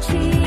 cheese.